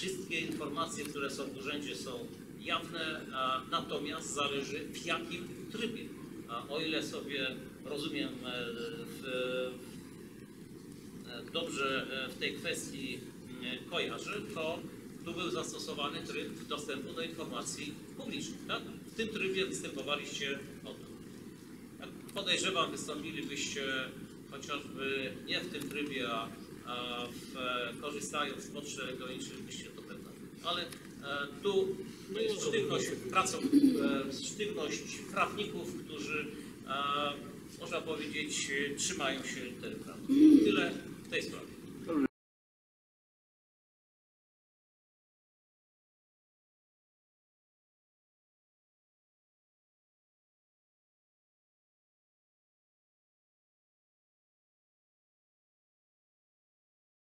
Wszystkie informacje, które są w urzędzie są jawne, natomiast zależy w jakim trybie. O ile sobie rozumiem e, w, e, dobrze e, w tej kwestii e, kojarzę, to tu był zastosowany tryb dostępu do informacji publicznych. Tak? W tym trybie występowaliście o to. Ja Podejrzewam, wystąpilibyście chociażby nie w tym trybie, a, w, korzystając z potrzeb elektronicznych byście to pewnie. Ale e, tu jest sztywność, pracą, e, sztywność prawników, którzy e, można powiedzieć trzymają się prawa. Tyle w tej sprawie.